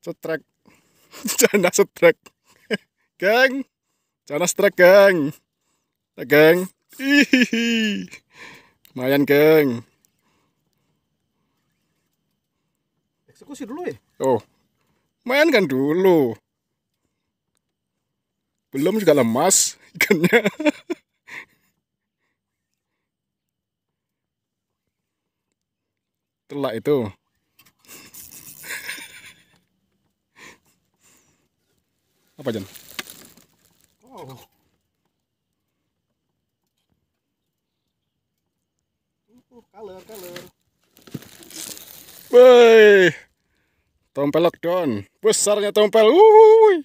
Setrek. Jana setrek. Geng. Jana setrek, geng. Ya, geng. Hihihi. Lumayan, geng. Eksekusi dulu ya. Oh. Main kan dulu. Belum juga lemas ikannya. Telak itu. Apa Jan? Oh. Uh, color, color. Woi. Tompel lockdown. Besarnya tompel. Wuih.